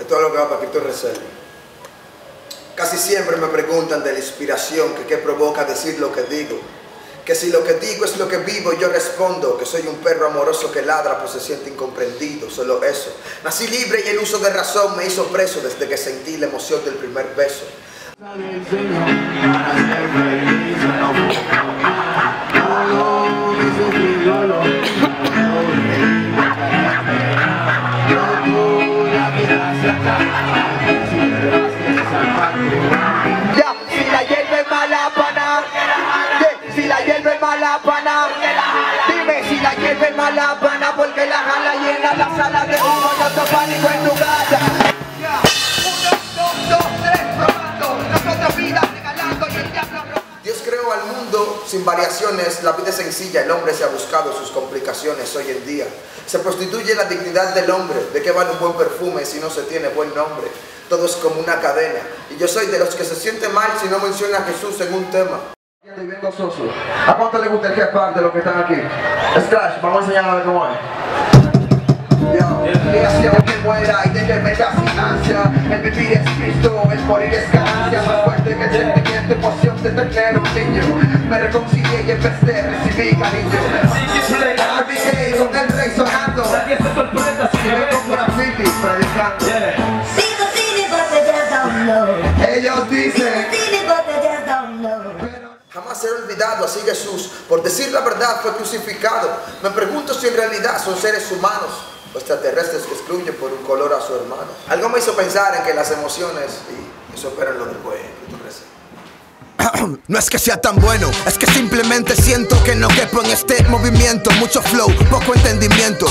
Esto es lo que va para Cristo Reserva. Casi siempre me preguntan de la inspiración que qué provoca decir lo que digo. Que si lo que digo es lo que vivo, yo respondo que soy un perro amoroso que ladra pues se siente incomprendido, solo eso. Nací libre y el uso de razón me hizo preso desde que sentí la emoción del primer beso. Ya, si la hierba es mala pana, si la hierba es mala pana, dime si la hierba es mala pana, al mundo sin variaciones, la vida es sencilla, el hombre se ha buscado sus complicaciones hoy en día. Se prostituye la dignidad del hombre, ¿de qué vale un buen perfume si no se tiene buen nombre? Todo es como una cadena, y yo soy de los que se siente mal si no menciona a Jesús en un tema. ¿A cuánto le gusta el jefe de los que están aquí? Scratch, vamos a enseñarle cómo es. Yo, gracias a que muera y de que me da sin ansia El vivir es Cristo, el morir es ganancia Más fuerte que el sentimiento, emoción de tener un niño Me reconcilié y empecé a recibir cariño Navigué con el rey sonando Y vengo con graffiti predicando See the feeling, but they just don't know. Ellos dicen Feeling, but they just don't know. pero Jamás será olvidado así Jesús, por decir la verdad fue crucificado. Me pregunto si en realidad son seres humanos o extraterrestres que excluyen por un color a su hermano. Algo me hizo pensar en que las emociones, y eso espera lo Cristo Reserva. No es que sea tan bueno, es que simplemente siento que no quepo en este movimiento. Mucho flow, poco entendimiento.